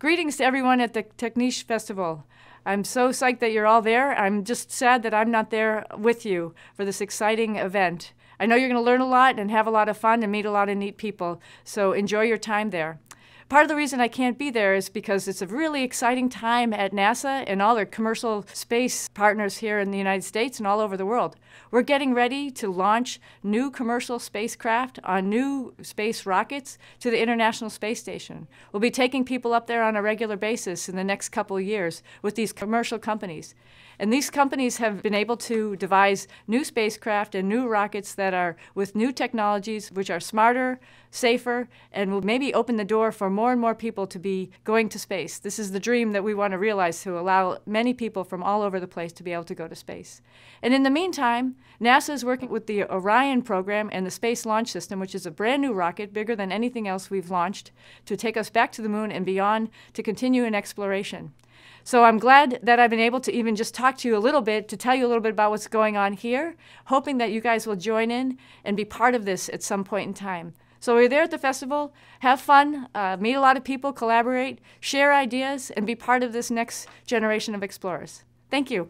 Greetings to everyone at the Techniche Festival. I'm so psyched that you're all there. I'm just sad that I'm not there with you for this exciting event. I know you're going to learn a lot and have a lot of fun and meet a lot of neat people, so enjoy your time there. Part of the reason I can't be there is because it's a really exciting time at NASA and all their commercial space partners here in the United States and all over the world. We're getting ready to launch new commercial spacecraft on new space rockets to the International Space Station. We'll be taking people up there on a regular basis in the next couple of years with these commercial companies. And these companies have been able to devise new spacecraft and new rockets that are with new technologies, which are smarter, safer, and will maybe open the door for more and more people to be going to space. This is the dream that we want to realize to allow many people from all over the place to be able to go to space. And in the meantime, NASA is working with the Orion program and the Space Launch System, which is a brand new rocket, bigger than anything else we've launched, to take us back to the moon and beyond to continue in exploration. So I'm glad that I've been able to even just talk to you a little bit to tell you a little bit about what's going on here, hoping that you guys will join in and be part of this at some point in time. So we're there at the festival, have fun, uh, meet a lot of people, collaborate, share ideas, and be part of this next generation of explorers. Thank you.